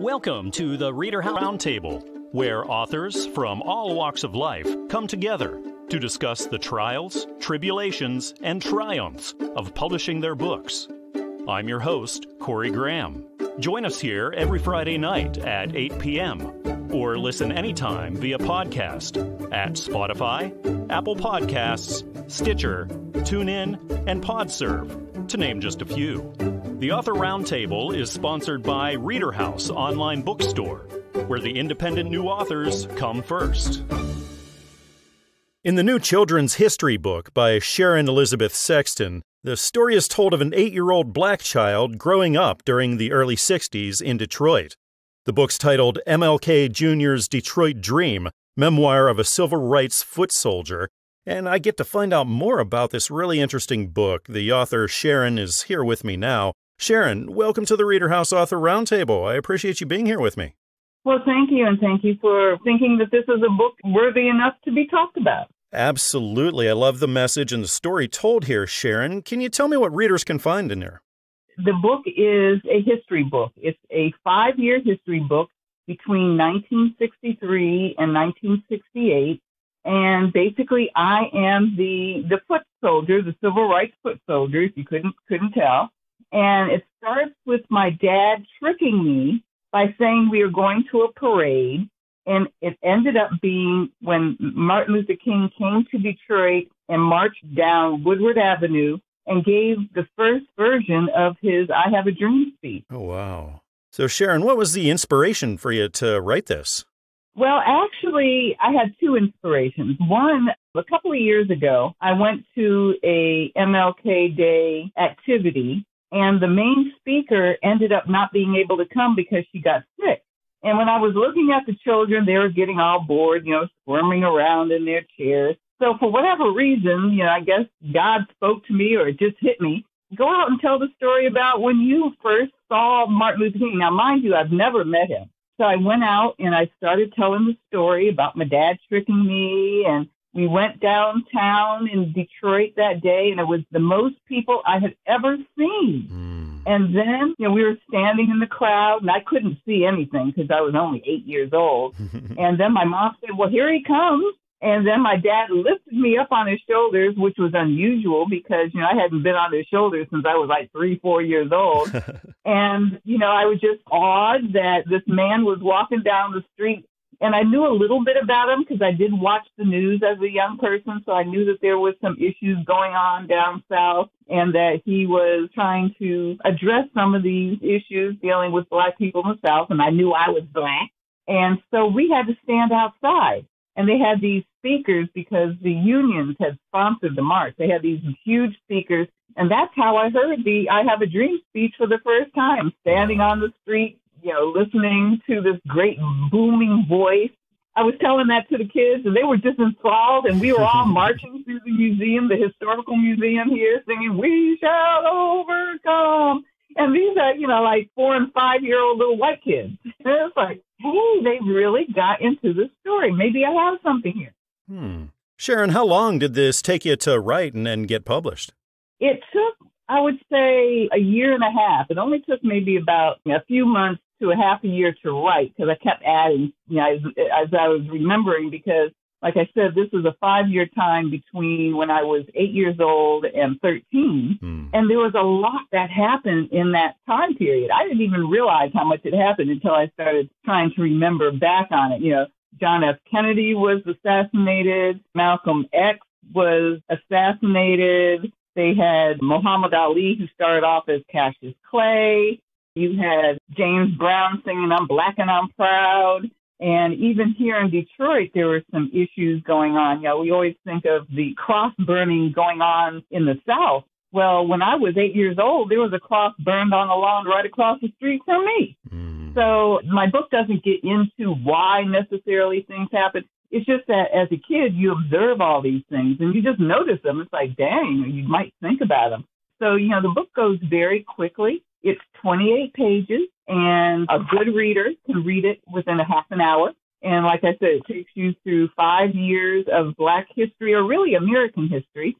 Welcome to the Reader House Roundtable, where authors from all walks of life come together to discuss the trials, tribulations, and triumphs of publishing their books. I'm your host, Corey Graham. Join us here every Friday night at 8 p.m. or listen anytime via podcast at Spotify, Apple Podcasts, Stitcher, TuneIn, and PodServe, to name just a few. The Author Roundtable is sponsored by Reader House Online Bookstore, where the independent new authors come first. In the new children's history book by Sharon Elizabeth Sexton, the story is told of an eight year old black child growing up during the early 60s in Detroit. The book's titled MLK Jr.'s Detroit Dream Memoir of a Civil Rights Foot Soldier, and I get to find out more about this really interesting book. The author, Sharon, is here with me now. Sharon, welcome to the Reader House Author Roundtable. I appreciate you being here with me. Well, thank you, and thank you for thinking that this is a book worthy enough to be talked about. Absolutely. I love the message and the story told here, Sharon. Can you tell me what readers can find in there? The book is a history book. It's a five year history book between 1963 and 1968. And basically, I am the, the foot soldier, the civil rights foot soldier, if you couldn't, couldn't tell. And it starts with my dad tricking me by saying we are going to a parade. And it ended up being when Martin Luther King came to Detroit and marched down Woodward Avenue and gave the first version of his I Have a Dream speech. Oh, wow. So, Sharon, what was the inspiration for you to write this? Well, actually, I had two inspirations. One, a couple of years ago, I went to a MLK Day activity and the main speaker ended up not being able to come because she got sick. And when I was looking at the children, they were getting all bored, you know, squirming around in their chairs. So for whatever reason, you know, I guess God spoke to me or it just hit me. Go out and tell the story about when you first saw Martin Luther King. Now, mind you, I've never met him. So I went out and I started telling the story about my dad tricking me and we went downtown in Detroit that day, and it was the most people I had ever seen. Mm. And then, you know, we were standing in the crowd, and I couldn't see anything because I was only eight years old. and then my mom said, "Well, here he comes." And then my dad lifted me up on his shoulders, which was unusual because, you know, I hadn't been on his shoulders since I was like three, four years old. and, you know, I was just awed that this man was walking down the street and I knew a little bit about him because I did watch the news as a young person. So I knew that there was some issues going on down south and that he was trying to address some of these issues dealing with black people in the south. And I knew I was black. And so we had to stand outside and they had these speakers because the unions had sponsored the march. They had these huge speakers. And that's how I heard the I Have a Dream speech for the first time, standing on the street you know, listening to this great booming voice. I was telling that to the kids, and they were just enthralled, and we were all marching through the museum, the historical museum here, singing "We shall overcome." And these are, you know, like four and five year old little white kids. And it's like, hey, they really got into the story. Maybe I have something here. Hmm. Sharon, how long did this take you to write and then get published? It took, I would say, a year and a half. It only took maybe about a few months to a half a year to write because I kept adding, you know, as, as I was remembering because like I said, this was a five year time between when I was eight years old and 13. Mm. And there was a lot that happened in that time period. I didn't even realize how much had happened until I started trying to remember back on it. You know, John F. Kennedy was assassinated, Malcolm X was assassinated. They had Muhammad Ali, who started off as Cassius Clay. You had James Brown singing I'm Black and I'm Proud. And even here in Detroit, there were some issues going on. You know, we always think of the cross burning going on in the South. Well, when I was eight years old, there was a cross burned on a lawn right across the street from me. Mm. So my book doesn't get into why necessarily things happen. It's just that as a kid, you observe all these things and you just notice them. It's like, dang, you might think about them. So, you know, the book goes very quickly. It's 28 pages, and a good reader can read it within a half an hour. And like I said, it takes you through five years of Black history, or really American history.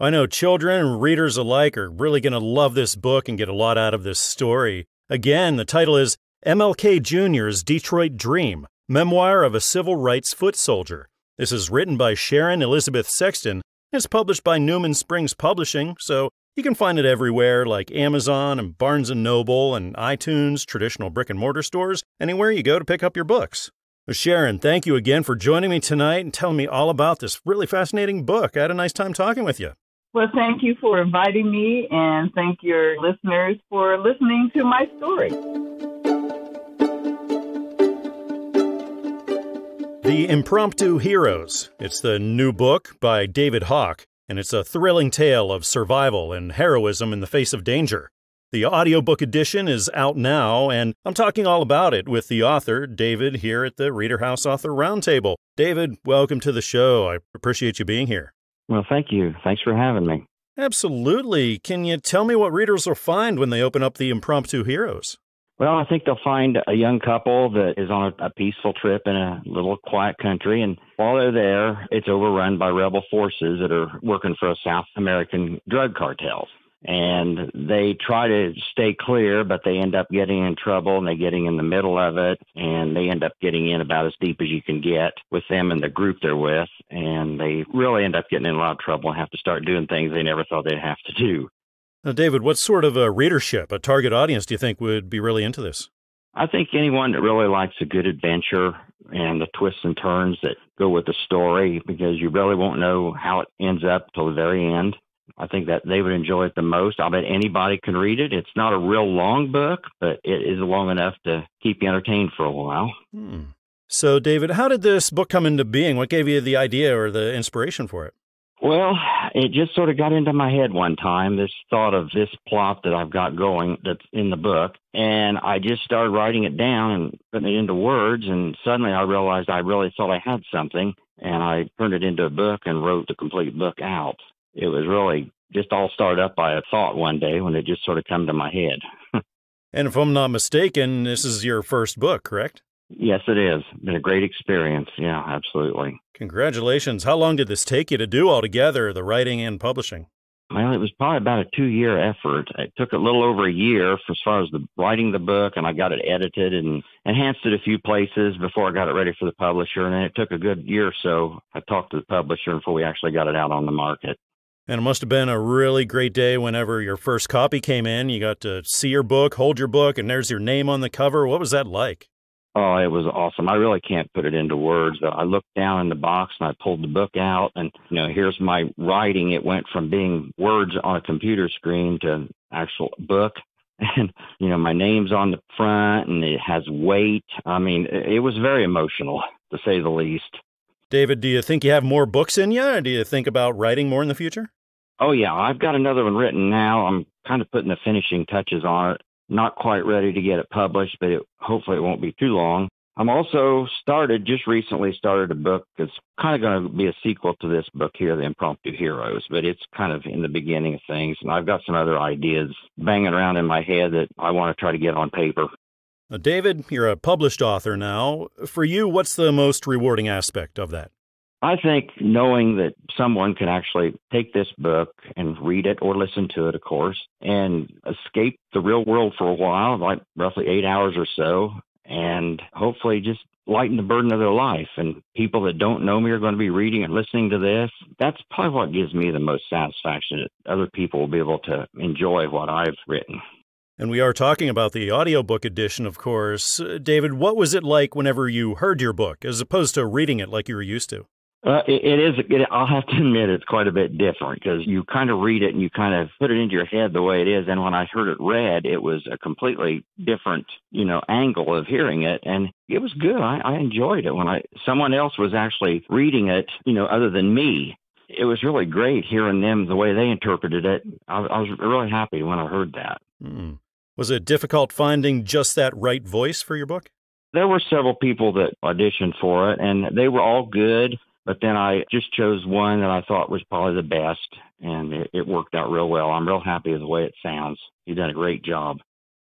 I know children and readers alike are really going to love this book and get a lot out of this story. Again, the title is MLK Jr.'s Detroit Dream, Memoir of a Civil Rights Foot Soldier. This is written by Sharon Elizabeth Sexton. It's published by Newman Springs Publishing, so you can find it everywhere like Amazon and Barnes & Noble and iTunes, traditional brick and mortar stores, anywhere you go to pick up your books. Sharon, thank you again for joining me tonight and telling me all about this really fascinating book. I had a nice time talking with you. Well, thank you for inviting me, and thank your listeners for listening to my story. The Impromptu Heroes. It's the new book by David Haak, and it's a thrilling tale of survival and heroism in the face of danger. The audiobook edition is out now, and I'm talking all about it with the author, David, here at the Reader House Author Roundtable. David, welcome to the show. I appreciate you being here. Well, thank you. Thanks for having me. Absolutely. Can you tell me what readers will find when they open up the Impromptu Heroes? Well, I think they'll find a young couple that is on a, a, peaceful trip in a little quiet country. And while they're there, it's overrun by rebel forces that are working for a South American drug cartels and they try to stay clear, but they end up getting in trouble and they're getting in the middle of it, and they end up getting in about as deep as you can get with them and the group they're with, and they really end up getting in a lot of trouble and have to start doing things they never thought they'd have to do. Now, David, what sort of a readership, a target audience, do you think would be really into this? I think anyone that really likes a good adventure and the twists and turns that go with the story, because you really won't know how it ends up till the very end. I think that they would enjoy it the most. I bet anybody can read it. It's not a real long book, but it is long enough to keep you entertained for a while. Hmm. So, David, how did this book come into being? What gave you the idea or the inspiration for it? Well, it just sort of got into my head one time, this thought of this plot that I've got going that's in the book. And I just started writing it down and putting it into words. And suddenly I realized I really thought I had something. And I turned it into a book and wrote the complete book out it was really just all started up by a thought one day when it just sort of come to my head. and if I'm not mistaken, this is your first book, correct? Yes, it is. Been a great experience. Yeah, absolutely. Congratulations. How long did this take you to do altogether, the writing and publishing? Well, it was probably about a two year effort. It took a little over a year for, as far as the writing the book, and I got it edited and enhanced it a few places before I got it ready for the publisher. And then it took a good year or so. I talked to the publisher before we actually got it out on the market. And it must have been a really great day whenever your first copy came in. You got to see your book, hold your book, and there's your name on the cover. What was that like? Oh, it was awesome. I really can't put it into words. I looked down in the box and I pulled the book out, and you know, here's my writing. It went from being words on a computer screen to actual book, and you know, my name's on the front, and it has weight. I mean, it was very emotional to say the least. David, do you think you have more books in you, or do you think about writing more in the future? Oh yeah, I've got another one written now. I'm kind of putting the finishing touches on it. Not quite ready to get it published, but it, hopefully it won't be too long. I'm also started just recently started a book that's kind of going to be a sequel to this book here, The Impromptu Heroes, but it's kind of in the beginning of things. And I've got some other ideas banging around in my head that I want to try to get on paper. Now, David, you're a published author now. For you, what's the most rewarding aspect of that? I think knowing that someone can actually take this book and read it or listen to it, of course, and escape the real world for a while, like roughly eight hours or so, and hopefully just lighten the burden of their life. And people that don't know me are going to be reading and listening to this. That's probably what gives me the most satisfaction that other people will be able to enjoy what I've written. And we are talking about the audiobook edition, of course. Uh, David, what was it like whenever you heard your book as opposed to reading it like you were used to? Uh, it, it is. It, I'll have to admit, it's quite a bit different because you kind of read it and you kind of put it into your head the way it is. And when I heard it read, it was a completely different, you know, angle of hearing it, and it was good. I, I enjoyed it when I someone else was actually reading it, you know, other than me. It was really great hearing them the way they interpreted it. I, I was really happy when I heard that. Mm. Was it difficult finding just that right voice for your book? There were several people that auditioned for it, and they were all good. But then I just chose one that I thought was probably the best, and it, it worked out real well. I'm real happy with the way it sounds. You've done a great job.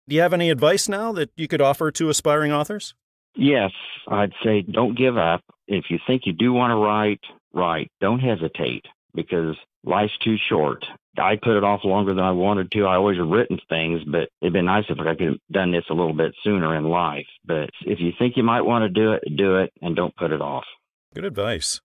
Do you have any advice now that you could offer to aspiring authors? Yes, I'd say don't give up. If you think you do want to write, write. Don't hesitate because life's too short. I put it off longer than I wanted to. I always have written things, but it'd been nice if I could have done this a little bit sooner in life. But if you think you might want to do it, do it and don't put it off. Good advice.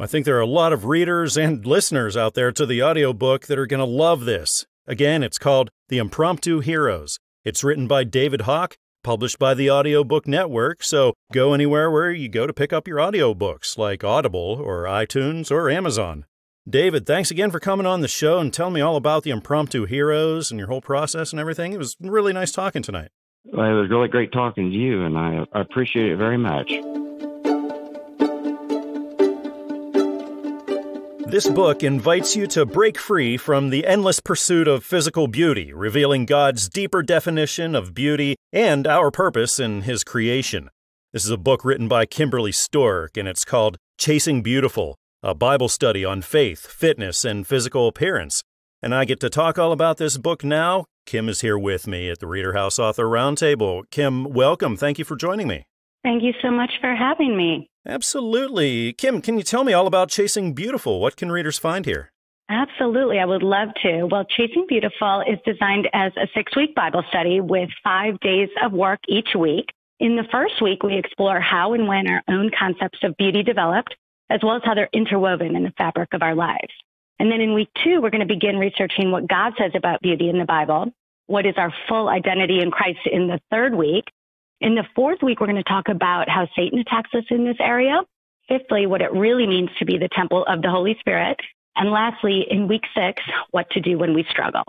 I think there are a lot of readers and listeners out there to the audiobook that are going to love this. Again, it's called The Impromptu Heroes. It's written by David Haak, published by the Audiobook Network, so go anywhere where you go to pick up your audiobooks, like Audible or iTunes or Amazon. David, thanks again for coming on the show and telling me all about the Impromptu Heroes and your whole process and everything. It was really nice talking tonight. Well, it was really great talking to you, and I appreciate it very much. This book invites you to break free from the endless pursuit of physical beauty, revealing God's deeper definition of beauty and our purpose in His creation. This is a book written by Kimberly Stork, and it's called Chasing Beautiful, a Bible study on faith, fitness, and physical appearance. And I get to talk all about this book now. Kim is here with me at the Reader House Author Roundtable. Kim, welcome. Thank you for joining me. Thank you so much for having me. Absolutely. Kim, can you tell me all about Chasing Beautiful? What can readers find here? Absolutely, I would love to. Well, Chasing Beautiful is designed as a six week Bible study with five days of work each week. In the first week, we explore how and when our own concepts of beauty developed, as well as how they're interwoven in the fabric of our lives. And then in week two, we're going to begin researching what God says about beauty in the Bible. What is our full identity in Christ in the third week? In the fourth week, we're going to talk about how Satan attacks us in this area. Fifthly, what it really means to be the temple of the Holy Spirit. And lastly, in week six, what to do when we struggle.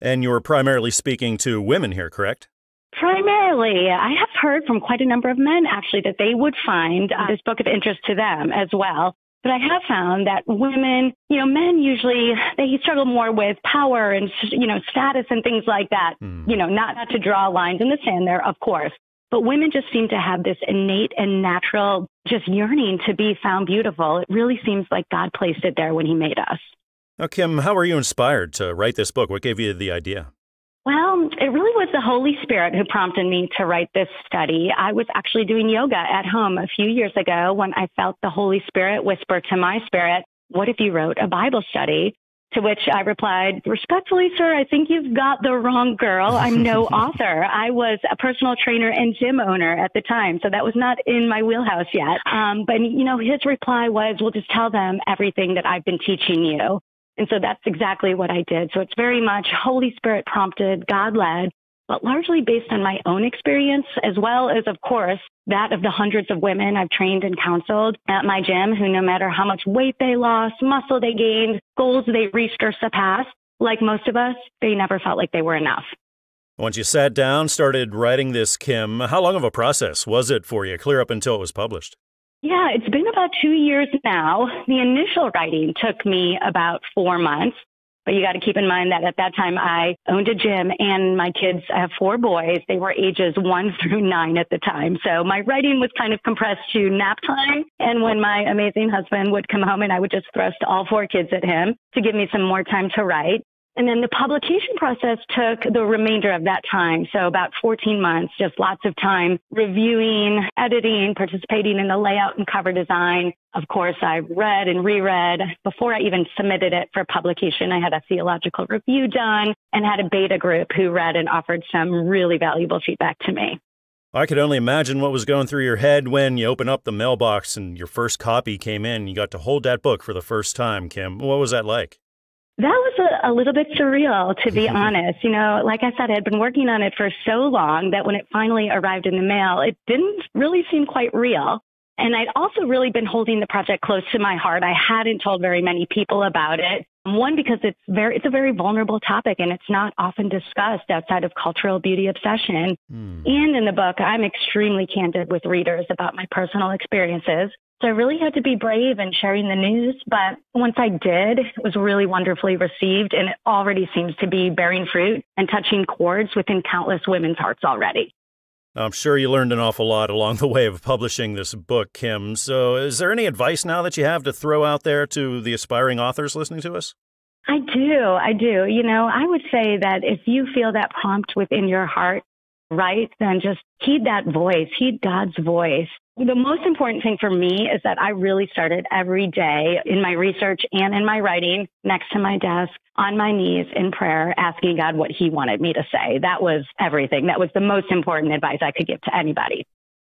And you're primarily speaking to women here, correct? Primarily, I have heard from quite a number of men actually that they would find uh, this book of interest to them as well. But I have found that women, you know, men usually they struggle more with power and you know status and things like that. Mm. You know, not not to draw lines in the sand there, of course, but women just seem to have this innate and natural just yearning to be found beautiful. It really seems like God placed it there when He made us. Now, Kim, how were you inspired to write this book? What gave you the idea? Well, it really was the Holy Spirit who prompted me to write this study. I was actually doing yoga at home a few years ago when I felt the Holy Spirit whisper to my spirit, What if you wrote a Bible study? To which I replied, respectfully, sir, I think you've got the wrong girl. I'm no author. I was a personal trainer and gym owner at the time, so that was not in my wheelhouse yet. Um, but, you know, his reply was, well, just tell them everything that I've been teaching you. And so that's exactly what I did. So it's very much Holy Spirit prompted, God led but largely based on my own experience, as well as, of course, that of the hundreds of women I've trained and counseled at my gym who, no matter how much weight they lost, muscle they gained, goals they reached or surpassed, like most of us, they never felt like they were enough. Once you sat down, started writing this, Kim, how long of a process was it for you, clear up until it was published? Yeah, it's been about two years now. The initial writing took me about four months. But you got to keep in mind that at that time I owned a gym and my kids I have four boys. They were ages one through nine at the time. So my writing was kind of compressed to nap time. And when my amazing husband would come home and I would just thrust all four kids at him to give me some more time to write. And then the publication process took the remainder of that time. So about 14 months, just lots of time reviewing, editing, participating in the layout and cover design. Of course, I read and reread before I even submitted it for publication. I had a theological review done and had a beta group who read and offered some really valuable feedback to me. I could only imagine what was going through your head when you opened up the mailbox and your first copy came in. You got to hold that book for the first time, Kim. What was that like? That was a, a, little bit surreal, to be honest. You know, like I said, I had been working on it for so long that when it finally arrived in the mail, it didn't really seem quite real. And I'd also really been holding the project close to my heart. I hadn't told very many people about it. One, because it's very, it's a very vulnerable topic and it's not often discussed outside of cultural beauty obsession. Mm. And in the book, I'm extremely candid with readers about my personal experiences. So I really had to be brave in sharing the news. But once I did, it was really wonderfully received and it already seems to be bearing fruit and touching chords within countless women's hearts already. I'm sure you learned an awful lot along the way of publishing this book, Kim. So, is there any advice now that you have to throw out there to the aspiring authors listening to us? I do. I do. You know, I would say that if you feel that prompt within your heart write, then just heed that voice, heed God's voice. The most important thing for me is that I really started every day in my research and in my writing next to my desk on my knees in prayer, asking God what He wanted me to say. That was everything. That was the most important advice I could give to anybody.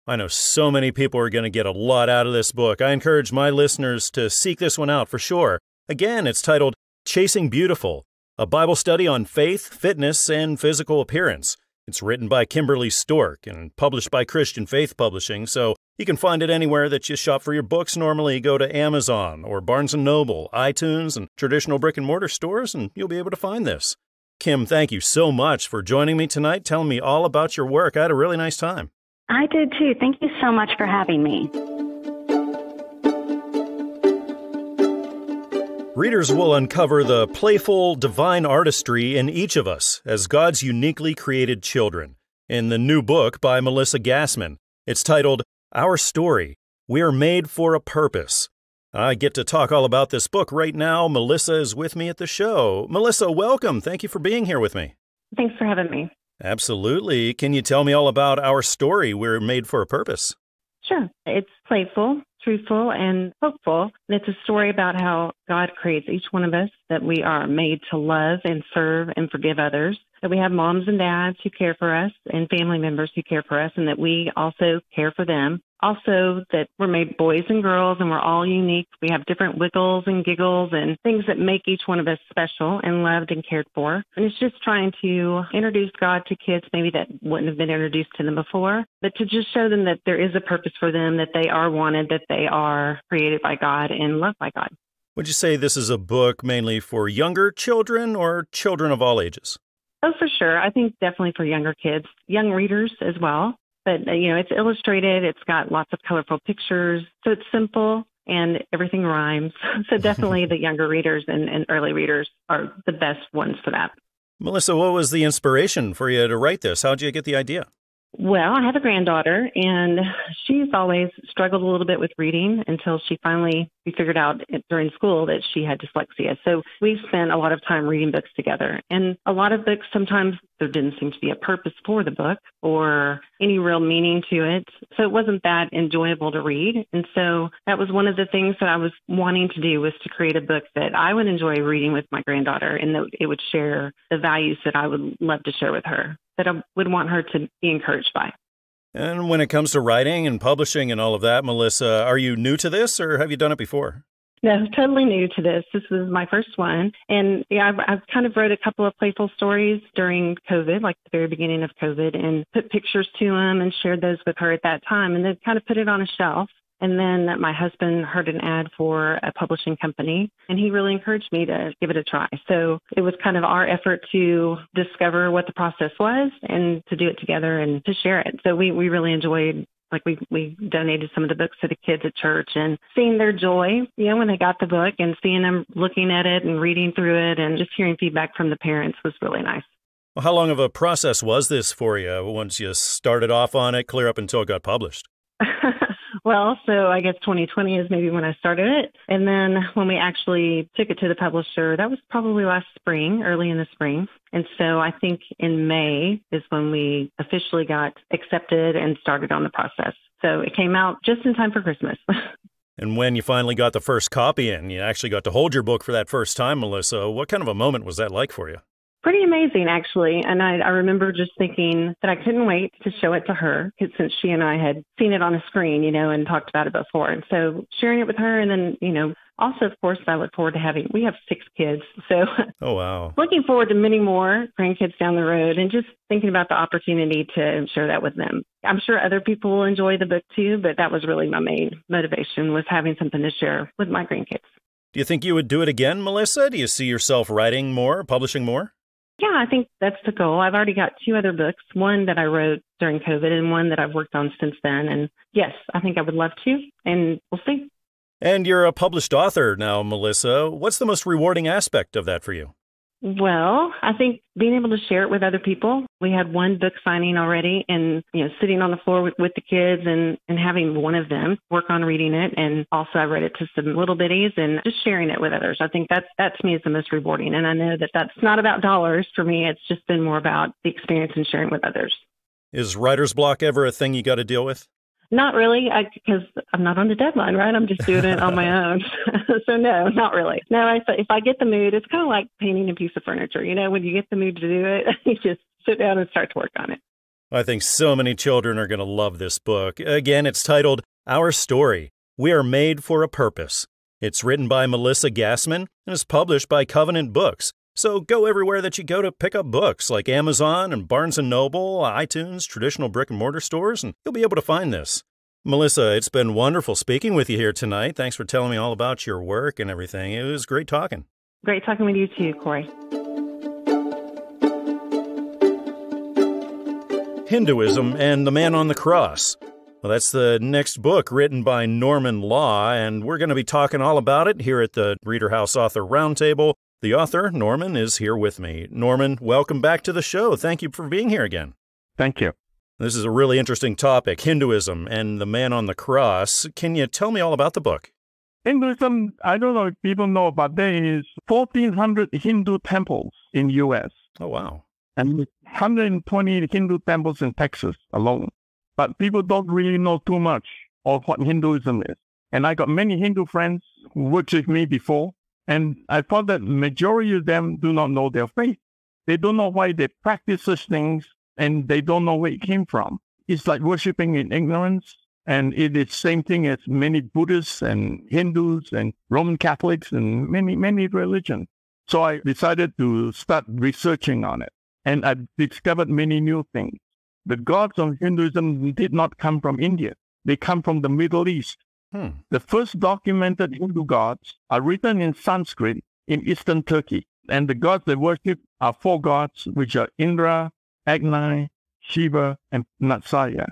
I know so many people are going to get a lot out of this book. I encourage my listeners to seek this one out for sure. Again, it's titled Chasing Beautiful, a Bible study on faith, fitness, and physical appearance. It's written by Kimberly Stork and published by Christian Faith Publishing, so you can find it anywhere that you shop for your books normally. Go to Amazon or Barnes & Noble, iTunes, and traditional brick and mortar stores, and you'll be able to find this. Kim, thank you so much for joining me tonight, telling me all about your work. I had a really nice time. I did too. Thank you so much for having me. Readers will uncover the playful, divine artistry in each of us as God's uniquely created children in the new book by Melissa Gassman. It's titled Our Story We Are Made for a Purpose. I get to talk all about this book right now. Melissa is with me at the show. Melissa, welcome. Thank you for being here with me. Thanks for having me. Absolutely. Can you tell me all about Our Story We're Made for a Purpose? Sure. It's playful, truthful, and hopeful. And it's a story about how God creates each one of us, that we are made to love and serve and forgive others, that we have moms and dads who care for us and family members who care for us, and that we also care for them. Also, that we're made boys and girls and we're all unique. We have different wiggles and giggles and things that make each one of us special and loved and cared for. And it's just trying to introduce God to kids maybe that wouldn't have been introduced to them before, but to just show them that there is a purpose for them, that they are wanted, that they are created by God and loved by God. Would you say this is a book mainly for younger children or children of all ages? Oh, for sure. I think definitely for younger kids, young readers as well. But, uh, you know, it's illustrated, it's got lots of colorful pictures. So it's simple and everything rhymes. So definitely the younger readers and, and early readers are the best ones for that. Melissa, what was the inspiration for you to write this? How did you get the idea? Well, I have a granddaughter, and she's always struggled a little bit with reading until she finally we figured out during school that she had dyslexia. So we spent a lot of time reading books together, and a lot of books sometimes there didn't seem to be a purpose for the book or any real meaning to it, so it wasn't that enjoyable to read. And so that was one of the things that I was wanting to do was to create a book that I would enjoy reading with my granddaughter, and that it would share the values that I would love to share with her that I would want her to be encouraged by. And when it comes to writing and publishing and all of that, Melissa, are you new to this or have you done it before? No, totally new to this. This was my first one. And yeah, I've, I've kind of wrote a couple of playful stories during COVID, like the very beginning of COVID, and put pictures to them and shared those with her at that time and then kind of put it on a shelf. And then my husband heard an ad for a publishing company and he really encouraged me to give it a try. So it was kind of our effort to discover what the process was and to do it together and to share it. So we, we really enjoyed like we we donated some of the books to the kids at church and seeing their joy you know when they got the book and seeing them looking at it and reading through it and just hearing feedback from the parents was really nice well, how long of a process was this for you once you started off on it clear up until it got published Well, so I guess 2020 is maybe when I started it. And then when we actually took it to the publisher, that was probably last spring, early in the spring. And so I think in May is when we officially got accepted and started on the process. So it came out just in time for Christmas. and when you finally got the first copy in, you actually got to hold your book for that first time, Melissa. What kind of a moment was that like for you? Pretty amazing, actually. And I, I remember just thinking that I couldn't wait to show it to her since she and I had seen it on a screen, you know, and talked about it before. And so sharing it with her and then, you know, also, of course, I look forward to having, we have six kids. So, oh, wow. looking forward to many more grandkids down the road and just thinking about the opportunity to share that with them. I'm sure other people will enjoy the book too, but that was really my main motivation was having something to share with my grandkids. Do you think you would do it again, Melissa? Do you see yourself writing more, publishing more? Yeah, I think that's the goal. I've already got two other books, one that I wrote during COVID and one that I've worked on since then. And yes, I think I would love to, and we'll see. And you're a published author now, Melissa. What's the most rewarding aspect of that for you? Well, I think being able to share it with other people. We had one book signing already and, you know, sitting on the floor with, with the kids and, and having one of them work on reading it. And also I read it to some little biddies and just sharing it with others. I think that's, that to me is the most rewarding. And I know that that's not about dollars for me. It's just been more about the experience and sharing with others. Is writer's block ever a thing you got to deal with? Not really, because I'm not on the deadline, right? I'm just doing it on my own. so no, not really. No, I, if I get the mood, it's kind of like painting a piece of furniture. You know, when you get the mood to do it, you just sit down and start to work on it. I think so many children are going to love this book. Again, it's titled Our Story. We are made for a purpose. It's written by Melissa Gassman and is published by Covenant Books. So go everywhere that you go to pick up books like Amazon and Barnes & Noble, iTunes, traditional brick and mortar stores, and you'll be able to find this. Melissa, it's been wonderful speaking with you here tonight. Thanks for telling me all about your work and everything. It was great talking. Great talking with you too, Corey. Hinduism and the Man on the Cross. Well, that's the next book written by Norman Law, and we're going to be talking all about it here at the Reader House Author Roundtable. The author, Norman, is here with me. Norman, welcome back to the show. Thank you for being here again. Thank you. This is a really interesting topic Hinduism and the man on the cross. Can you tell me all about the book? Hinduism, I don't know if people know, but there is 1,400 Hindu temples in the U.S. Oh, wow. And 120 Hindu temples in Texas alone but people don't really know too much of what Hinduism is. And I got many Hindu friends who worked with me before, and I thought that majority of them do not know their faith. They don't know why they practice such things, and they don't know where it came from. It's like worshiping in ignorance, and it is same thing as many Buddhists and Hindus and Roman Catholics and many many religions. So I decided to start researching on it, and I discovered many new things. The gods of Hinduism did not come from India. They come from the Middle East. Hmm. The first documented Hindu gods are written in Sanskrit in eastern Turkey. And the gods they worship are four gods, which are Indra, Agni, Shiva, and Nasatya.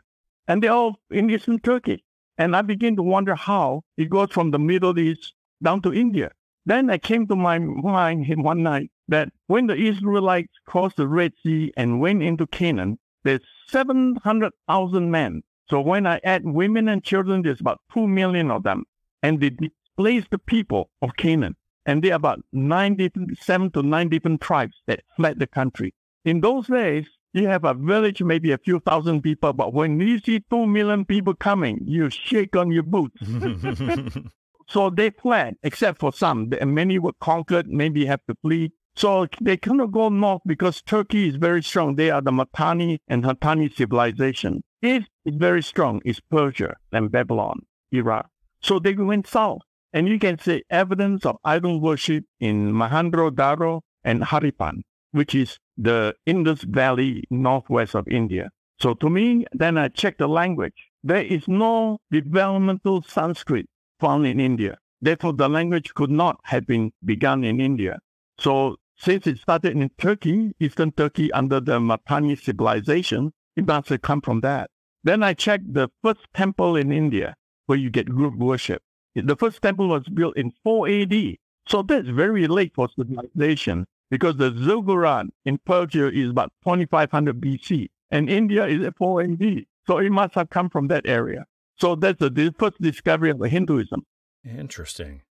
And they're all in eastern Turkey. And I begin to wonder how it goes from the Middle East down to India. Then I came to my mind one night that when the Israelites crossed the Red Sea and went into Canaan, there's 700,000 men. So when I add women and children, there's about 2 million of them. And they displaced the people of Canaan. And there are about nine different, seven to nine different tribes that fled the country. In those days, you have a village, maybe a few thousand people, but when you see 2 million people coming, you shake on your boots. so they fled, except for some. Many were conquered, maybe have to flee. So they cannot go north because Turkey is very strong. They are the Mitanni and Mitanni civilization. East is very strong. It's Persia and Babylon, Iraq. So they went south. And you can see evidence of idol worship in Mohenjo-daro and Harappan, which is the Indus Valley northwest of India. So to me, then I checked the language. There is no developmental Sanskrit found in India. Therefore, the language could not have been begun in India. So since it started in Turkey, Eastern Turkey, under the Mitanni civilization, it must have come from that. Then I checked the first temple in India where you get group worship. The first temple was built in 4 AD. So that's very late for civilization because the ziggurat in Persia is about 2500 BC and India is at 4 AD. So it must have come from that area. So that's the first discovery of Hinduism. Interesting.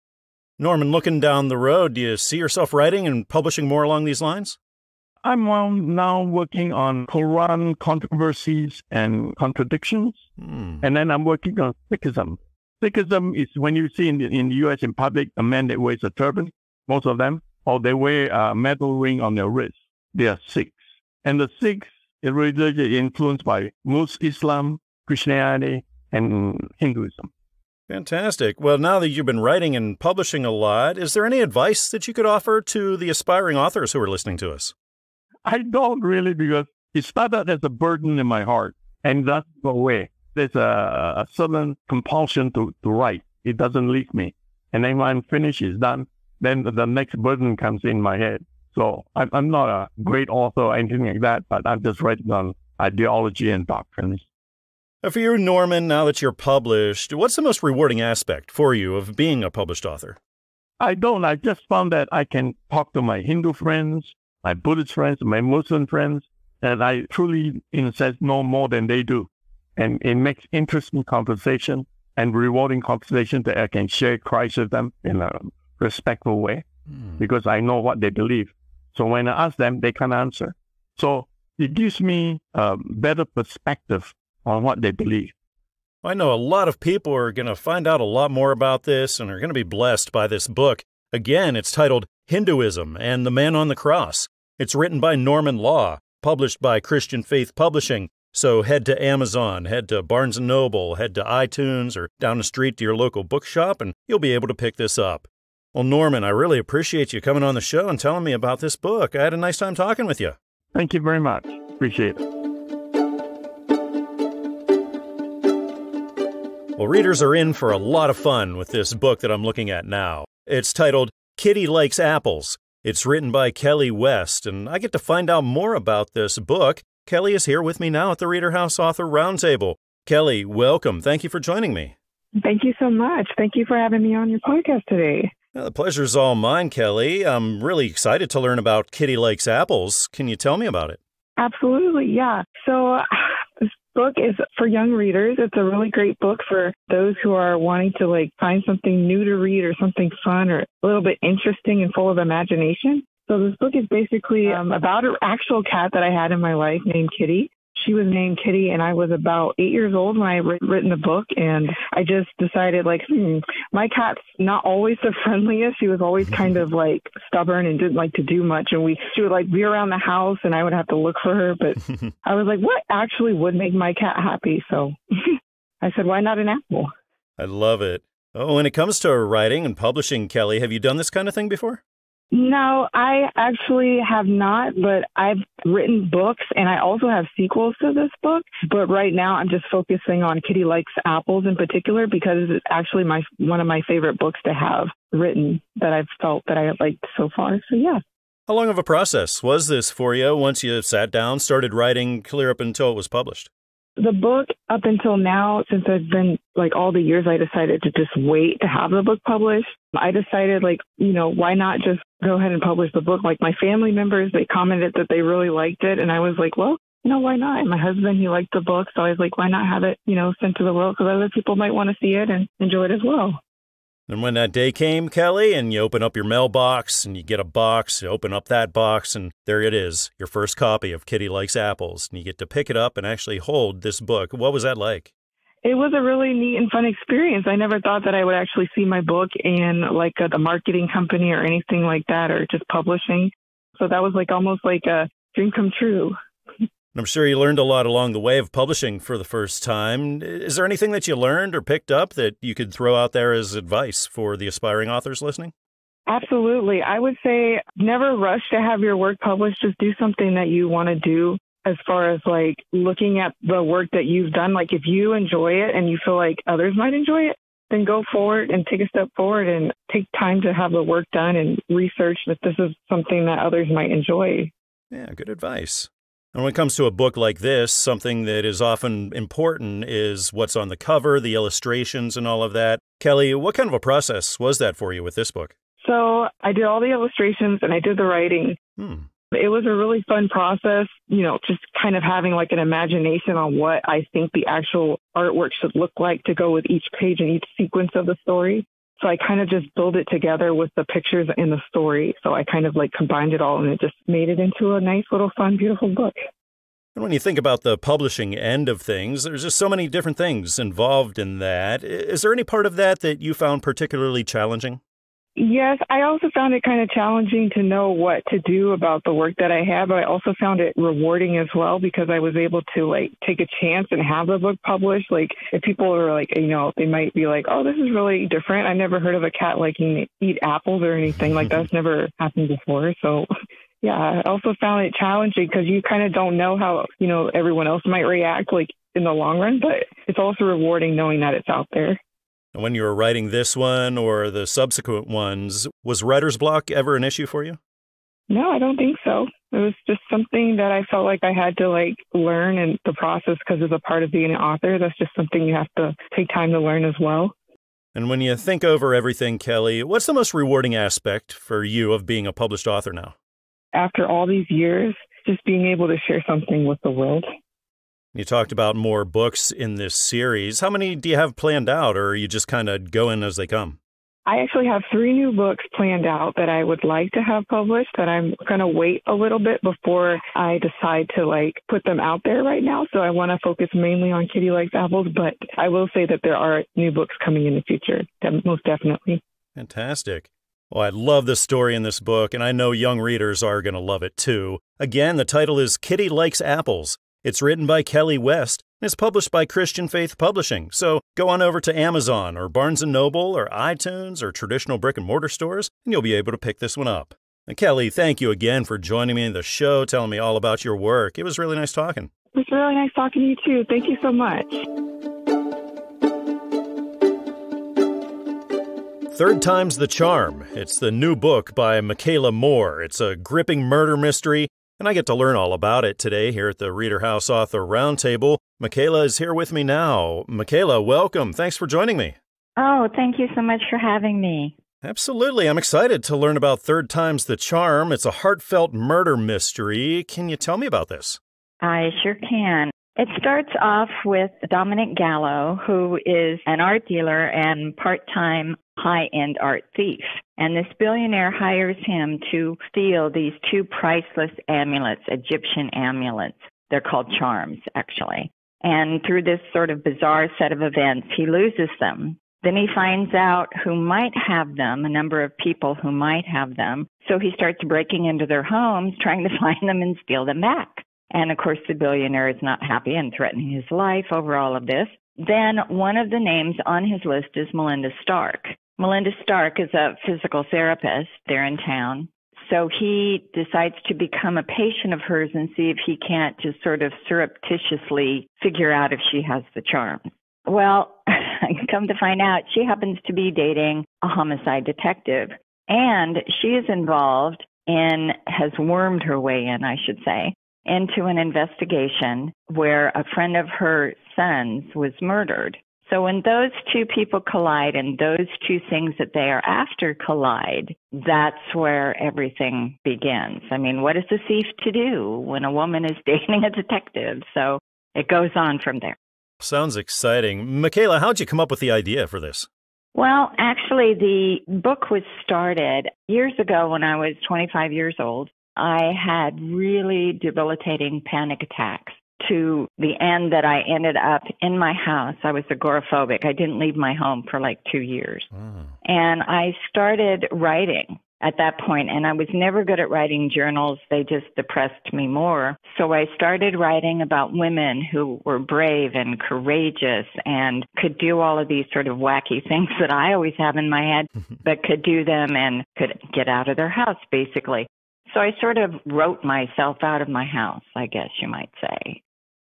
Norman, looking down the road, do you see yourself writing and publishing more along these lines? I'm now working on Quran controversies and contradictions. Hmm. And then I'm working on Sikhism. Sikhism is when you see in the, in the US in public a man that wears a turban, most of them, or they wear a metal ring on their wrist. They are Sikhs. And the Sikhs is religion influenced by Muslim Islam, Christianity, and Hinduism. Fantastic. Well, now that you've been writing and publishing a lot, is there any advice that you could offer to the aspiring authors who are listening to us? I don't really because it started as a burden in my heart and that's go away. There's a, a sudden compulsion to, to write. It doesn't leave me. And then when I'm finished, it's done. Then the next burden comes in my head. So I'm, I'm not a great author or anything like that, but I'm just writing on ideology and doctrines. For you, Norman, now that you're published, what's the most rewarding aspect for you of being a published author? I don't. I just found that I can talk to my Hindu friends, my Buddhist friends, my Muslim friends, and I truly, in a sense, know more than they do. And it makes interesting conversation and rewarding conversation that I can share Christ with them in a respectful way mm. because I know what they believe. So when I ask them, they can answer. So it gives me a better perspective on what they believe. I know a lot of people are going to find out a lot more about this and are going to be blessed by this book. Again, it's titled Hinduism and the Man on the Cross. It's written by Norman Law, published by Christian Faith Publishing. So head to Amazon, head to Barnes & Noble, head to iTunes or down the street to your local bookshop and you'll be able to pick this up. Well, Norman, I really appreciate you coming on the show and telling me about this book. I had a nice time talking with you. Thank you very much. Appreciate it. Well, readers are in for a lot of fun with this book that I'm looking at now. It's titled Kitty Likes Apples. It's written by Kelly West, and I get to find out more about this book. Kelly is here with me now at the Reader House Author Roundtable. Kelly, welcome. Thank you for joining me. Thank you so much. Thank you for having me on your podcast today. Well, the pleasure's all mine, Kelly. I'm really excited to learn about Kitty Likes Apples. Can you tell me about it? Absolutely, yeah. So, book is for young readers. It's a really great book for those who are wanting to like find something new to read or something fun or a little bit interesting and full of imagination. So this book is basically um, about an actual cat that I had in my life named Kitty. She was named Kitty, and I was about eight years old when I writ- written the book. And I just decided, like, hmm, my cat's not always the friendliest. She was always kind of like stubborn and didn't like to do much. And we, she would like be around the house, and I would have to look for her. But I was like, what actually would make my cat happy? So I said, why not an apple? I love it. Oh, when it comes to writing and publishing, Kelly, have you done this kind of thing before? No, I actually have not, but I've written books and I also have sequels to this book. But right now I'm just focusing on Kitty Likes Apples in particular because it's actually my one of my favorite books to have written that I've felt that I liked so far. So yeah. How long of a process was this for you once you sat down, started writing, clear up until it was published? The book up until now, since I've been like all the years I decided to just wait to have the book published, I decided like, you know, why not just go ahead and publish the book? Like my family members, they commented that they really liked it. And I was like, well, you know, why not? And my husband, he liked the book. So I was like, why not have it, you know, sent to the world? Because other people might want to see it and enjoy it as well. And when that day came, Kelly, and you open up your mailbox and you get a box, you open up that box, and there it is, your first copy of Kitty Likes Apples. And you get to pick it up and actually hold this book. What was that like? It was a really neat and fun experience. I never thought that I would actually see my book in like a, the marketing company or anything like that, or just publishing. So that was like almost like a dream come true. I'm sure you learned a lot along the way of publishing for the first time. Is there anything that you learned or picked up that you could throw out there as advice for the aspiring authors listening? Absolutely. I would say never rush to have your work published. Just do something that you want to do as far as like looking at the work that you've done. Like if you enjoy it and you feel like others might enjoy it, then go forward and take a step forward and take time to have the work done and research that this is something that others might enjoy. Yeah, good advice. And when it comes to a book like this, something that is often important is what's on the cover, the illustrations, and all of that. Kelly, what kind of a process was that for you with this book? So I did all the illustrations and I did the writing. Hmm. It was a really fun process, you know, just kind of having like an imagination on what I think the actual artwork should look like to go with each page and each sequence of the story. So I kind of just build it together with the pictures and the story. So I kind of like combined it all and it just made it into a nice little fun, beautiful book. And when you think about the publishing end of things, there's just so many different things involved in that. Is there any part of that that you found particularly challenging? Yes, I also found it kind of challenging to know what to do about the work that I had, but I also found it rewarding as well because I was able to like take a chance and have the book published. Like if people are like, you know, they might be like, "Oh, this is really different. I never heard of a cat liking eat apples or anything like that's never happened before." So yeah, I also found it challenging because you kind of don't know how, you know, everyone else might react like in the long run, but it's also rewarding knowing that it's out there. And when you were writing this one or the subsequent ones, was writer's block ever an issue for you? No, I don't think so. It was just something that I felt like I had to like learn in the process because as a part of being an author, that's just something you have to take time to learn as well. And when you think over everything, Kelly, what's the most rewarding aspect for you of being a published author now? After all these years, just being able to share something with the world. You talked about more books in this series. How many do you have planned out, or are you just kind of going as they come? I actually have three new books planned out that I would like to have published that I'm going to wait a little bit before I decide to like put them out there right now. So I want to focus mainly on Kitty Likes Apples, but I will say that there are new books coming in the future, most definitely. Fantastic. Well, I love the story in this book, and I know young readers are going to love it too. Again, the title is Kitty Likes Apples. It's written by Kelly West and it's published by Christian Faith Publishing. So go on over to Amazon or Barnes & Noble or iTunes or traditional brick and mortar stores and you'll be able to pick this one up. And Kelly, thank you again for joining me in the show, telling me all about your work. It was really nice talking. It was really nice talking to you too. Thank you so much. Third Time's the Charm. It's the new book by Michaela Mohr. It's a gripping murder mystery and I get to learn all about it today here at the Reader House Author Roundtable. Michaela is here with me now. Michaela, welcome. Thanks for joining me. Oh, thank you so much for having me. Absolutely. I'm excited to learn about Third Time's the Charm. It's a heartfelt murder mystery. Can you tell me about this? I sure can. It starts off with Dominic Gallo, who is an art dealer and part time high end art thief. And this billionaire hires him to steal these two priceless amulets, Egyptian amulets. They're called charms, actually. And through this sort of bizarre set of events, he loses them. Then he finds out who might have them, a number of people who might have them. So he starts breaking into their homes, trying to find them and steal them back. And of course, the billionaire is not happy and threatening his life over all of this. Then one of the names on his list is Melinda Stark. Melinda Stark is a physical therapist there in town. So he decides to become a patient of hers and see if he can't just sort of surreptitiously figure out if she has the charm. Well, come to find out, she happens to be dating a homicide detective. And she is involved in, has wormed her way in, I should say, into an investigation where a friend of her son's was murdered. So when those two people collide and those two things that they are after collide, that's where everything begins. I mean, what is a thief to do when a woman is dating a detective? So it goes on from there. Sounds exciting. Michaela, how'd you come up with the idea for this? Well, actually, the book was started years ago when I was 25 years old. I had really debilitating panic attacks to the end that I ended up in my house. I was agoraphobic. I didn't leave my home for like two years. Mm. And I started writing at that point and I was never good at writing journals. They just depressed me more. So I started writing about women who were brave and courageous and could do all of these sort of wacky things that I always have in my head, but could do them and could get out of their house basically. So I sort of wrote myself out of my house, I guess you might say.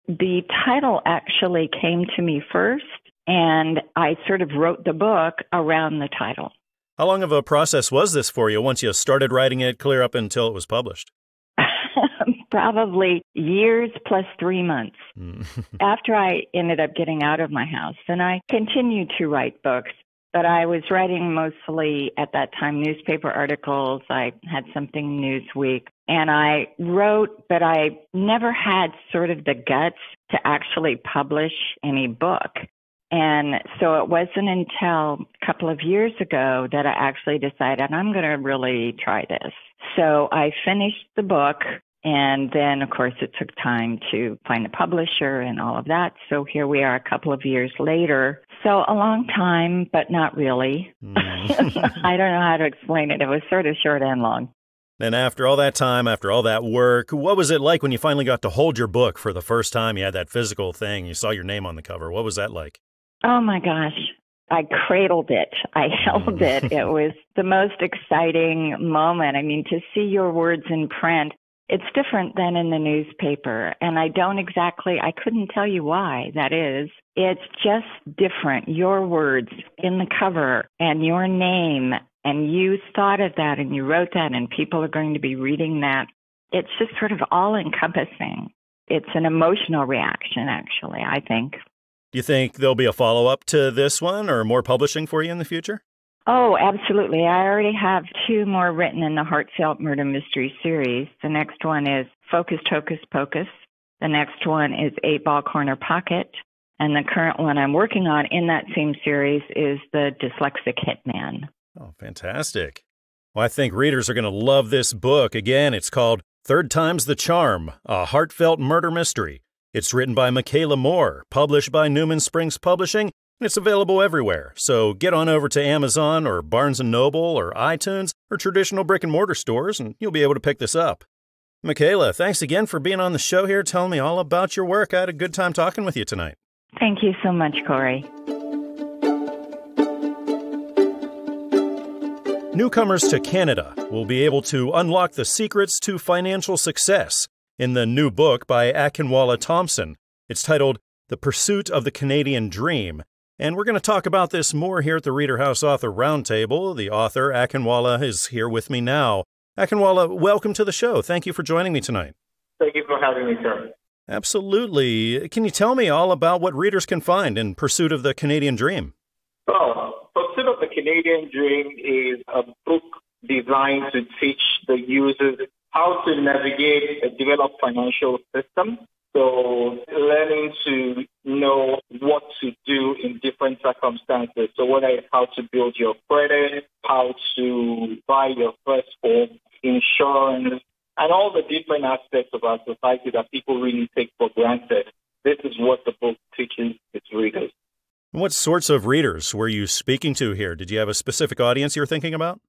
The title actually came to me first, and I sort of wrote the book around the title. How long of a process was this for you once you started writing it clear up until it was published? Probably years plus three months. Hmm. After I ended up getting out of my house, and I continued to write books but I was writing mostly at that time newspaper articles. I had something Newsweek. And I wrote, but I never had sort of the guts to actually publish any book. And so it wasn't until a couple of years ago that I actually decided I'm going to really try this. So I finished the book and then, of course, it took time to find a publisher and all of that. So here we are a couple of years later. So a long time, but not really. Mm. I don't know how to explain it. It was sort of short and long. And after all that time, after all that work, what was it like when you finally got to hold your book for the first time? You had that physical thing, you saw your name on the cover. What was that like? Oh my gosh. I cradled it. I held it. Mm. it was the most exciting moment. I mean, to see your words in print it's different than in the newspaper, and I don't exactly, I couldn't tell you why that is. It's just different. Your words in the cover and your name, and you thought of that and you wrote that, and people are going to be reading that. It's just sort of all encompassing. It's an emotional reaction, actually, I think. Do you think there'll be a follow up to this one or more publishing for you in the future? Oh, absolutely. I already have two more written in the Heartfelt Murder Mystery series. The next one is Focused Hocus Pocus. The next one is Eight Ball Corner Pocket. And the current one I'm working on in that same series is The Dyslexic Hitman. Oh, fantastic. Well, I think readers are going to love this book. Again, it's called Third Time's the Charm, a heartfelt murder mystery. It's written by Michaela Mohr, published by Newman Springs Publishing, and it's available everywhere. So get on over to Amazon or Barnes & Noble or iTunes or traditional brick and mortar stores and you'll be able to pick this up. Michaela, thanks again for being on the show here, telling me all about your work. I had a good time talking with you tonight. Thank you so much, Corey. Newcomers to Canada will be able to unlock the secrets to financial success in the new book by Akinwale Thompson. It's titled The Pursuit of the Canadian Dream. And we're going to talk about this more here at the Reader House Author Roundtable. The author, Akinwale, is here with me now. Akinwale, welcome to the show. Thank you for joining me tonight. Thank you for having me, sir. Absolutely. Can you tell me all about what readers can find in Pursuit of the Canadian Dream? Oh, Pursuit of the Canadian Dream is a book designed to teach the users how to navigate a developed financial system. So learning to know what to do in different circumstances. So whether how to build your credit, how to buy your first home, insurance, and all the different aspects of our society that people really take for granted. This is what the book teaches its readers. What sorts of readers were you speaking to here? Did you have a specific audience you're thinking about?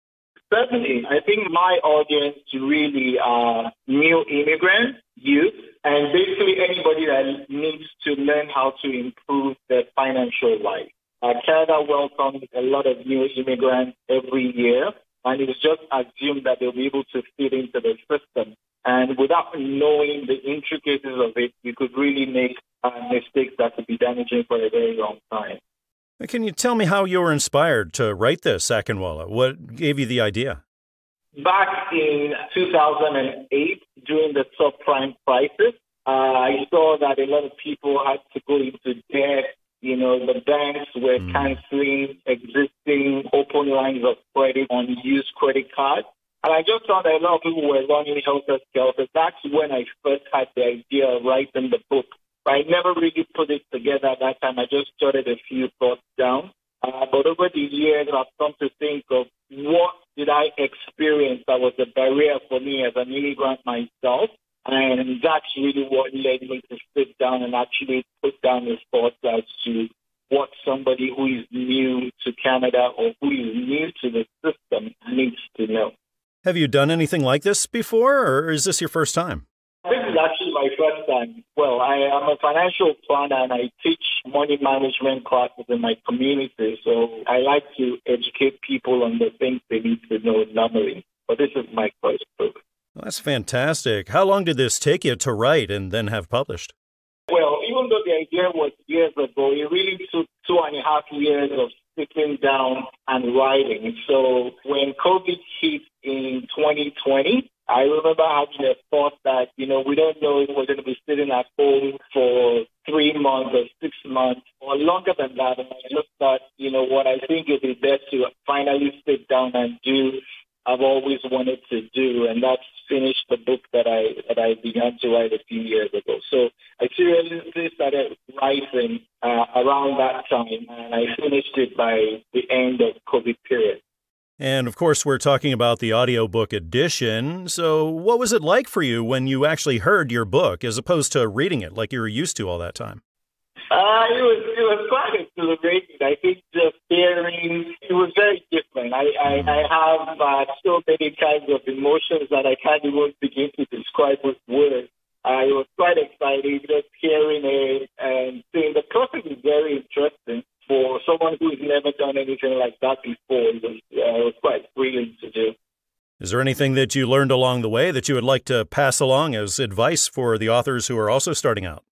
Certainly. I think my audience really are new immigrants, youth, and basically anybody that needs to learn how to improve their financial life. Uh, Canada welcomes a lot of new immigrants every year, and it's just assumed that they'll be able to fit into the system. And without knowing the intricacies of it, you could really make uh, mistakes that could be damaging for a very long time. Can you tell me how you were inspired to write this, Akinwale? What gave you the idea? Back in 2008, during the subprime crisis, uh, I saw that a lot of people had to go into debt. You know, the banks were mm. canceling existing open lines of credit on used credit cards. And I just saw that a lot of people were running helter skelter. That's when I first had the idea of writing the book. I never really put it together at that time. I just jotted a few thoughts down. Uh, but over the years, I've come to think of what did I experience that was a barrier for me as an immigrant myself. And that's really what led me to sit down and actually put down the thoughts as to what somebody who is new to Canada or who is new to the system needs to know. Have you done anything like this before, or is this your first time? This is actually my first time. Well, I am a financial planner and I teach money management classes in my community. So I like to educate people on the things they need to know normally. But this is my first book. Well, that's fantastic. How long did this take you to write and then have published? Well, even though the idea was years ago, it really took two and a half years of sitting down and writing. So when COVID hit in 2020, I remember having a thought that, you know, we don't know if we're going to be sitting at home for three months or six months or longer than that. And I just thought, you know, what I think it would be best to finally sit down and do I've always wanted to do, and that's finish the book that I that I began to write a few years ago. So I seriously started writing uh, around that time, and I finished it by the end of COVID period. And of course, we're talking about the audiobook edition. So, what was it like for you when you actually heard your book as opposed to reading it like you were used to all that time? Uh, it was it was quite exhilarating. I think just hearing it was very different. I I, I have uh, so many kinds of emotions that I can't even begin to describe with words. Uh, it was quite exciting just hearing it and seeing the process is very interesting for someone who's never done anything like that before, it was, uh, it was quite thrilling to do. Is there anything that you learned along the way that you would like to pass along as advice for the authors who are also starting out?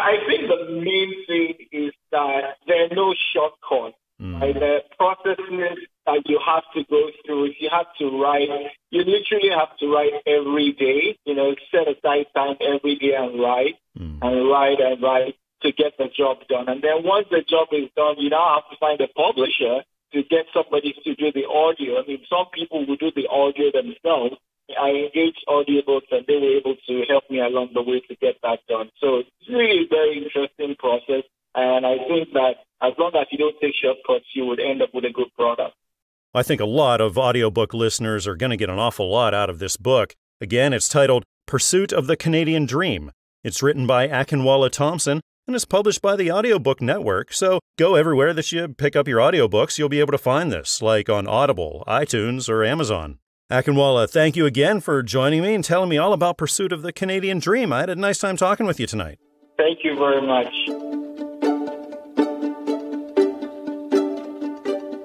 I think the main thing is that there are no shortcuts. Mm. Right? The processes that you have to go through, if you have to write, you literally have to write every day. You know, set aside time every day and write mm. and write and write to get the job done. And then once the job is done, you now have to find a publisher to get somebody to do the audio. I mean, some people will do the audio themselves. I engaged audiobooks and they were able to help me along the way to get that done. So it's really a very interesting process. And I think that as long as you don't take shortcuts, you would end up with a good product. I think a lot of audiobook listeners are going to get an awful lot out of this book. Again, it's titled Pursuit of the Canadian Dream. It's written by Akinwale Thompson and is published by the Audiobook Network. So go everywhere that you pick up your audiobooks, you'll be able to find this, like on Audible, iTunes, or Amazon. Akinwale, thank you again for joining me and telling me all about Pursuit of the Canadian Dream. I had a nice time talking with you tonight. Thank you very much.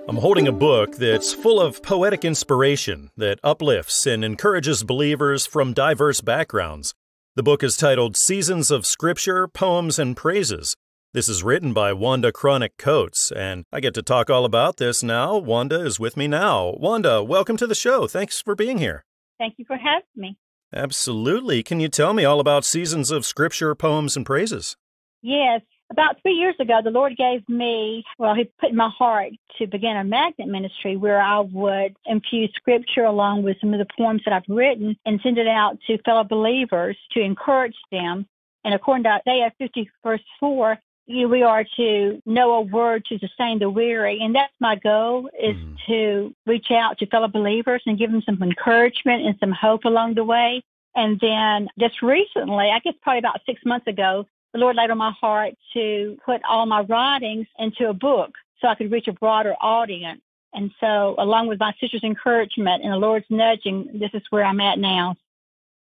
I'm holding a book that's full of poetic inspiration that uplifts and encourages believers from diverse backgrounds. The book is titled Seasons of Scripture, Poems, and Praises. This is written by Wanda Cronic Coats, and I get to talk all about this now. Wanda is with me now. Wanda, welcome to the show. Thanks for being here. Thank you for having me. Absolutely. Can you tell me all about Seasons of Scripture, Poems, and Praises? Yes. About three years ago, the Lord gave me, well, He put in my heart to begin a magnet ministry where I would infuse scripture along with some of the poems that I've written and send it out to fellow believers to encourage them. And according to Isaiah 50, verse 4, we are to know a word to sustain the weary. And that's my goal is mm. to reach out to fellow believers and give them some encouragement and some hope along the way. And then just recently, I guess probably about six months ago, the Lord laid on my heart to put all my writings into a book so I could reach a broader audience. And so, along with my sister's encouragement and the Lord's nudging, this is where I'm at now.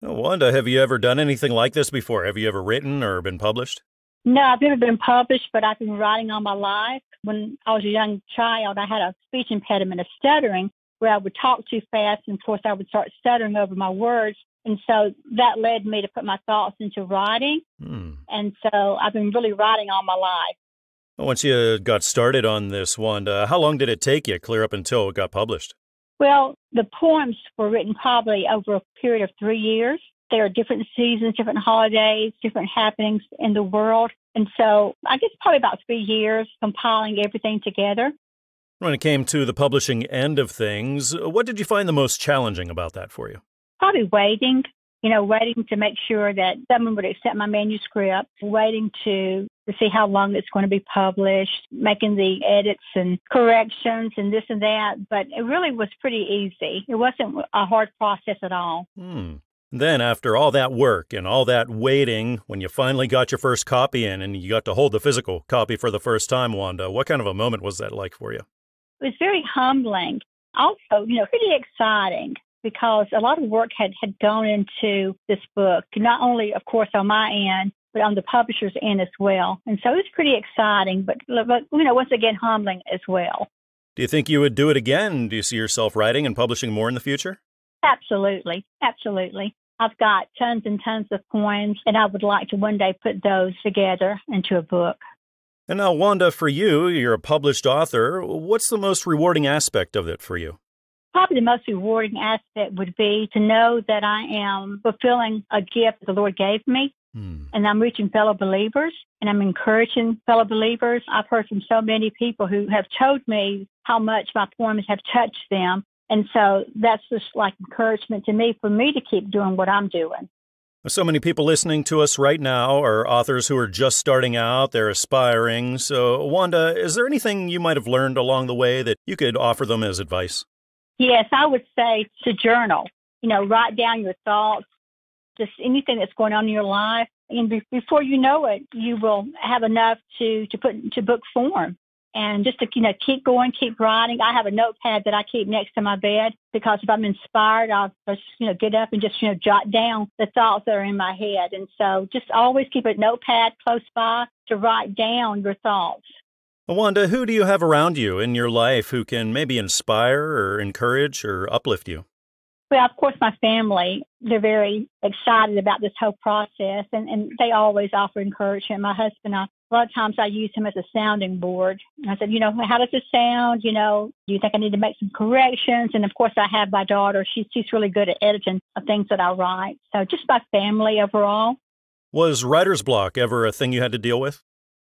No wonder. have you ever done anything like this before? Have you ever written or been published? No, I've never been published, but I've been writing all my life. When I was a young child, I had a speech impediment of stuttering where I would talk too fast, and of course, I would start stuttering over my words. And so that led me to put my thoughts into writing. Hmm. And so I've been really writing all my life. Once you got started on this one, uh, how long did it take you clear up until it got published? Well, the poems were written probably over a period of three years. There are different seasons, different holidays, different happenings in the world. And so I guess probably about three years compiling everything together. When it came to the publishing end of things, what did you find the most challenging about that for you? Probably waiting, you know, waiting to make sure that someone would accept my manuscript, waiting to to see how long it's going to be published, making the edits and corrections and this and that. But it really was pretty easy. It wasn't a hard process at all. Hmm. Then, after all that work and all that waiting, when you finally got your first copy in and you got to hold the physical copy for the first time, Wanda, what kind of a moment was that like for you? It was very humbling. Also, you know, pretty exciting because a lot of work had, had gone into this book, not only, of course, on my end, but on the publisher's end as well. And so it was pretty exciting, but, but, you know, once again, humbling as well. Do you think you would do it again? Do you see yourself writing and publishing more in the future? Absolutely. Absolutely. I've got tons and tons of poems, and I would like to one day put those together into a book. And now, Wanda, for you, you're a published author. What's the most rewarding aspect of it for you? Probably the most rewarding aspect would be to know that I am fulfilling a gift the Lord gave me. Hmm. And I'm reaching fellow believers and I'm encouraging fellow believers. I've heard from so many people who have told me how much my poems have touched them and so that's just like encouragement to me for me to keep doing what I'm doing. So many people listening to us right now are authors who are just starting out, they're aspiring. So, Wanda, is there anything you might have learned along the way that you could offer them as advice? Yes, I would say to journal. You know, write down your thoughts, just anything that's going on in your life. And be- before you know it, you will have enough to, to put into book form and just to you know keep going, keep writing. I have a notepad that I keep next to my bed because if I'm inspired, I'll just you know get up and just you know jot down the thoughts that are in my head. And so just always keep a notepad close by to write down your thoughts. Wanda, who do you have around you in your life who can maybe inspire or encourage or uplift you? Well, of course, my family, they're very excited about this whole process and, and they always offer encouragement. My husband, I, a lot of times I use him as a sounding board. I said, you know, how does this sound? You know, do you think I need to make some corrections? And of course, I have my daughter. She's, she's really good at editing of things that I write. So just my family overall. Was writer's block ever a thing you had to deal with?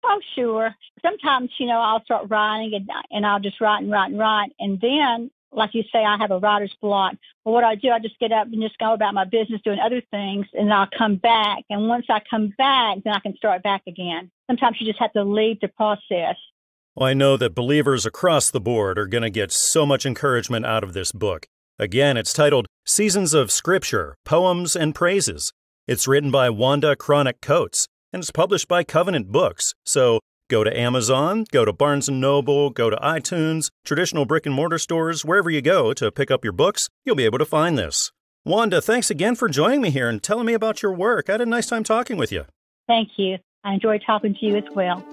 Oh, sure. Sometimes, you know, I'll start writing and, and I'll just write and write and write. And then like you say, I have a writer's block. But what I do, I just get up and just go about my business doing other things, and I'll come back. And once I come back, then I can start back again. Sometimes you just have to leave the process. Well, I know that believers across the board are going to get so much encouragement out of this book. Again, it's titled Seasons of Scripture Poems and Praises. It's written by Wanda Cronic Coats and it's published by Covenant Books. So go to Amazon, go to Barnes & Noble, go to iTunes, traditional brick and mortar stores, wherever you go to pick up your books, you'll be able to find this. Wanda, thanks again for joining me here and telling me about your work. I had a nice time talking with you. Thank you. I enjoyed talking to you as well.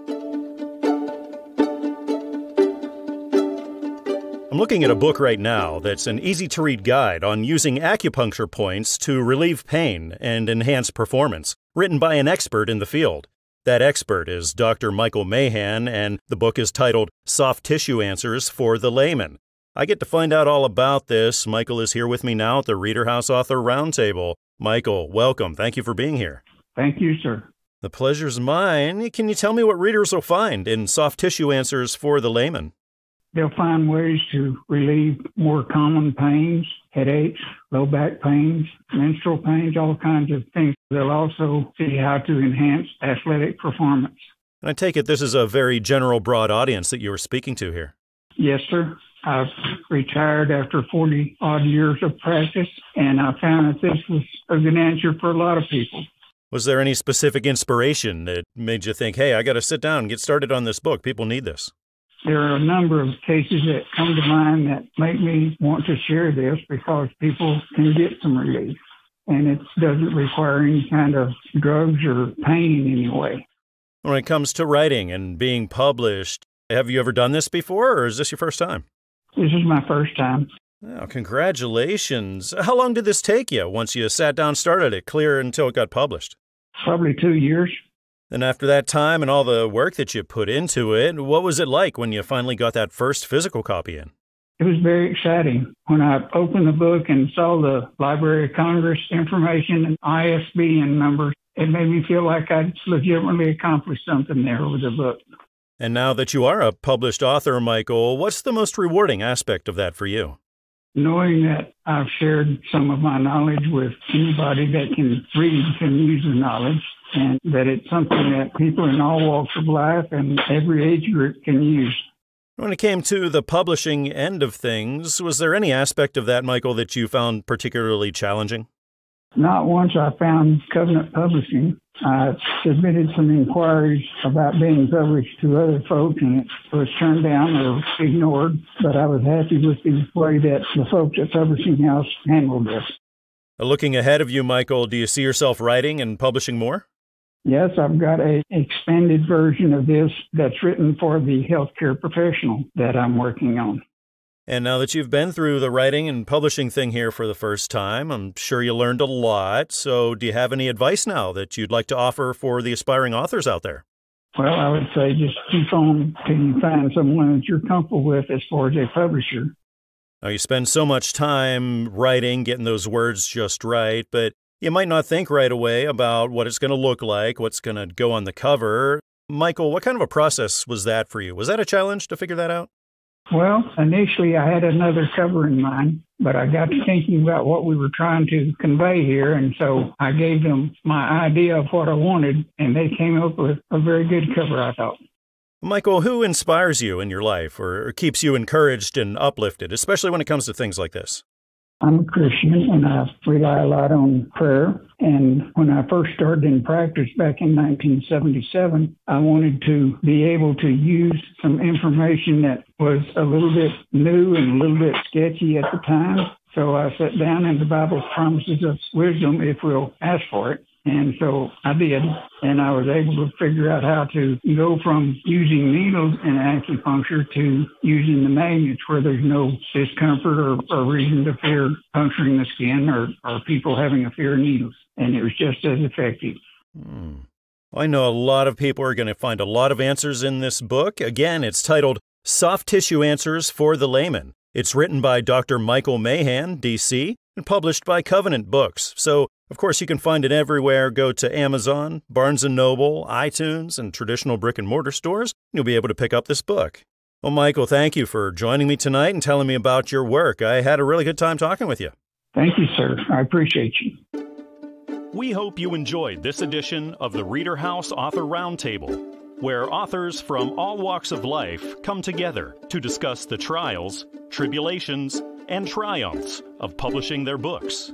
I'm looking at a book right now that's an easy to read guide on using acupuncture points to relieve pain and enhance performance, written by an expert in the field. That expert is Dr. Michael Mahan, and the book is titled Soft Tissue Answers for the Layman. I get to find out all about this. Michael is here with me now at the Reader House Author Roundtable. Michael, welcome. Thank you for being here. Thank you, sir. The pleasure's mine. Can you tell me what readers will find in Soft Tissue Answers for the Layman? They'll find ways to relieve more common pains, headaches, low back pains, menstrual pains, all kinds of things. They'll also see how to enhance athletic performance. And I take it this is a very general, broad audience that you are speaking to here. Yes, sir. I've retired after 40 odd years of practice, and I found that this was a good answer for a lot of people. Was there any specific inspiration that made you think, hey, I got to sit down and get started on this book? People need this there are a number of cases that come to mind that make me want to share this because people can get some relief and it doesn't require any kind of drugs or pain in any way. When it comes to writing and being published, have you ever done this before or is this your first time? This is my first time. Oh, congratulations. How long did this take you once you sat down, started it, clear until it got published? Probably two years. And after that time and all the work that you put into it, what was it like when you finally got that first physical copy in? It was very exciting. When I opened the book and saw the Library of Congress information and ISBN numbers, it made me feel like I'd legitimately accomplished something there with the book. And now that you are a published author, Michael, what's the most rewarding aspect of that for you? Knowing that I've shared some of my knowledge with anybody that can read can use the knowledge and that it's something that people in all walks of life and every age group can use. When it came to the publishing end of things, was there any aspect of that, Michael, that you found particularly challenging? Not once I found Covenant Publishing. I submitted some inquiries about being published to other folks and it was turned down or ignored, but I was happy with the way that the folks at Publishing House handled this. Uh, looking ahead of you, Michael, do you see yourself writing and publishing more? Yes, I've got a expanded version of this that's written for the healthcare professional that I'm working on. And now that you've been through the writing and publishing thing here for the first time, I'm sure you learned a lot. So, do you have any advice now that you'd like to offer for the aspiring authors out there? Well, I would say just keep on till you find someone that you're comfortable with as far as a publisher. Now, you spend so much time writing, getting those words just right, but you might not think right away about what it's going to look like, what's going to go on the cover. Michael, what kind of a process was that for you? Was that a challenge to figure that out? Well, initially I had another cover in mind, but I got to thinking about what we were trying to convey here, and so I gave them my idea of what I wanted, and they came up with a very good cover, I thought. Michael, who inspires you in your life or keeps you encouraged and uplifted, especially when it comes to things like this? I'm a Christian and I rely a lot on prayer. And when I first started in practice back in 1977, I wanted to be able to use some information that was a little bit new and a little bit sketchy at the time. So I sat down and the Bible promises us wisdom if we'll ask for it. And so I did, and I was able to figure out how to go from using needles in acupuncture to using the magnets where there's no discomfort or, or reason to fear puncturing the skin or, or people having a fear of needles. And it was just as effective. Hmm. I know a lot of people are going to find a lot of answers in this book. Again, it's titled Soft Tissue Answers for the Layman. It's written by Dr. Michael Mahan, D.C., and published by Covenant Books. So of course, you can find it everywhere. Go to Amazon, Barnes & Noble, iTunes, and traditional brick and mortar stores. You'll be able to pick up this book. Well, Michael, thank you for joining me tonight and telling me about your work. I had a really good time talking with you. Thank you, sir. I appreciate you. We hope you enjoyed this edition of the Reader House Author Roundtable. where authors from all walks of life come together to discuss the trials, tribulations, and triumphs of publishing their books.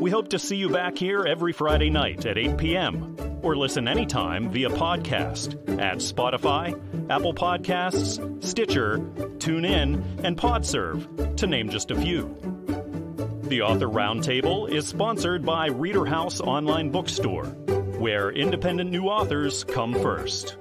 We hope to see you back here every Friday night at 8 p.m. or listen anytime via podcast at Spotify, Apple Podcasts, Stitcher, TuneIn, and PodServe, to name just a few. The Author Roundtable is sponsored by Reader House Online Bookstore, where independent new authors come first.